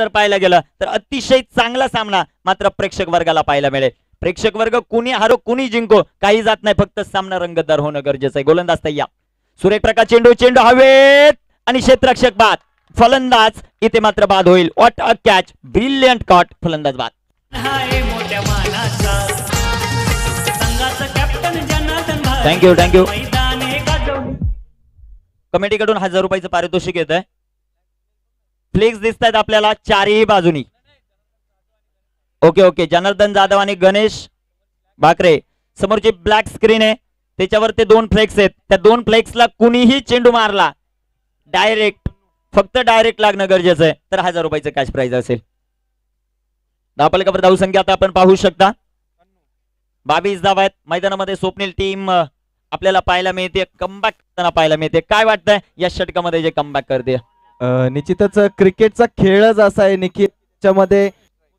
जर पाहायला गेलं तर अतिशय चांगला सामना मात्र प्रेक्षक वर्गाला पाहायला मिळेल. प्रेक्षक वर्ग कुणी हारो कुणी जिंको काही जात नाही फक्त सामना रंगतदार होणं गरजेचं आहे. गोलंदाज तय्या सुरेख प्रकार चेंडू चेंडू हवेत आणि क्षेत्ररक्षक बाद. फलंदाज इथे मात्र बाद होईल. What a catch brilliant caught फलंदाज बाद. मैदाने गाजवली कमिटीकडून हजार रुपयाचं पारितोषिक येत आहे फ्लेक्स दिसत आहेत आपल्याला चारही बाजूनी. Okay okay. जनार्दन जाधव आणि गणेश बाकरे समोरची ब्लॅक स्क्रीन आहे. त्याच्यावर ते दोन फ्लेक्स आहेत. त्या दोन फ्लेक्सला कुणीही चेंडू मारला डायरेक्ट फक्त डायरेक्ट लागणं गरजेचं आहे. तर हजार रुपयाचं कॅश प्राइज असेल. धावपलकावर धावसंख्या आता आपण पाहू शकता. बावीस धाव आहेत. मैदानामध्ये स्वप्नील टीम आपल्याला पाहायला मिळते. कमबॅक करताना पाहायला मिळते. काय वाटतंय? या षटकामध्ये जे कमबॅक करते. निश्चितच क्रिकेटचा खेळच असा आहे निखिल त्याच्यामध्ये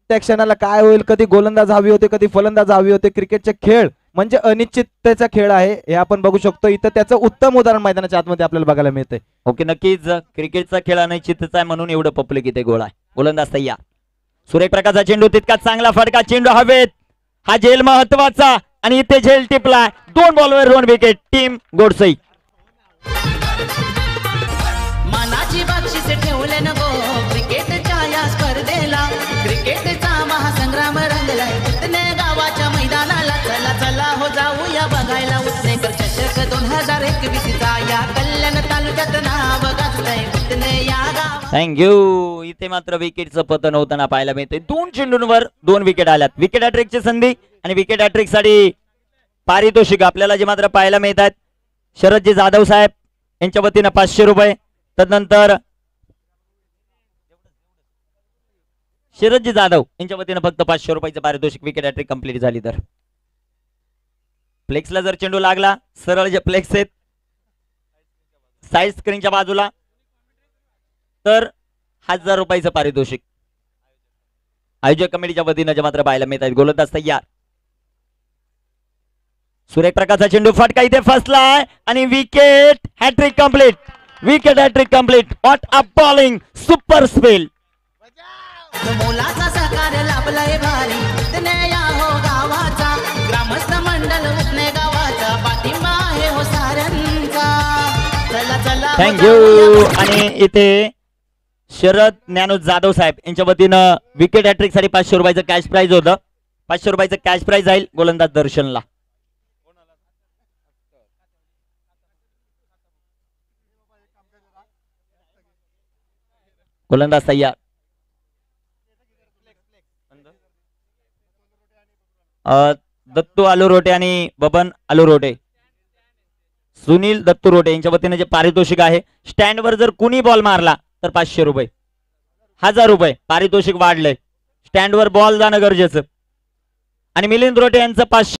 त्या क्षणाला काय होईल? कधी गोलंदाज हवी होते कधी फलंदाज हवी होते. क्रिकेटचे खेळ म्हणजे अनिश्चिततेचा खेळ आहे हे आपण बघू शकतो. इथं त्याचं उत्तम उदाहरण मैदानाच्या आतमध्ये आपल्याला बघायला मिळतंय. ओके नक्कीच. क्रिकेटचा खेळ अनिश्चितच आहे म्हणून एवढं पब्लिक इथे गोळ आहे. गोलंदाज तय्या सुरेख प्रकारचा चेंडू तितका चांगला फटका चेंडू हवेत. हा झेल महत्त्वाचा आणि इथे झेल टिपलाय. दोन बॉलवर दोन विकेट टीम गोडसई. थँक्यू इथे मात्र विकेटचं पतन होताना पाहायला मिळते दोन चेंडूंवर दोन विकेट आल्यात. विकेट अॅट्रिकची संधी आणि विकेट हॅट्रिकसाठी पारितोषिक आपल्याला जे मात्र पाहायला मिळत आहेत शरदजी जाधव साहेब यांच्या वतीनं पाचशे रुपये. तदनंतर शरदजी जाधव यांच्या वतीनं फक्त पाचशे रुपयाचं पारितोषिक विकेट अॅट्रिक कंप्लीट झाली तर. फ्लेक्सला जर चेंडू लागला सरळ जे फ्लेक्स आहेत साईड स्क्रीनच्या बाजूला. तर हजार रुपयाचं पारितोषिक. आयोजक कमिटीच्या वतीनं जे मात्र पाहायला मिळत आहेत गोलंदाज तयार. सुरेख प्रकारचा चेंडू फटका इथे फसलाय आणि wicket hattrick complete wicket hattrick complete what a bowling super spell मोलाचा थँक्यू आणि इथे शरद ज्ञानू जाधव साहेब यांच्या वतीनं विकेट हॅट्रिकसाठी पाचशे रुपयाचं कॅश प्राइज होतं. पाचशे रुपयाचं कॅश प्राइज जाईल गोलंदाज दर्शनला. गोलंदाज तयार. अ, दत्तू आलू रोटे आणि बबन आलू रोटे सुनील दत्तू रोटे यांच्या वतीने जे पारितोषिक आहे स्टँडवर जर कुणी बॉल मारला तर पाचशे रुपये. हजार रुपये. पारितोषिक वाढलंय. स्टँडवर बॉल जाणं गरजेचं. आणि मिलिंद रोटे यांचं पाचशे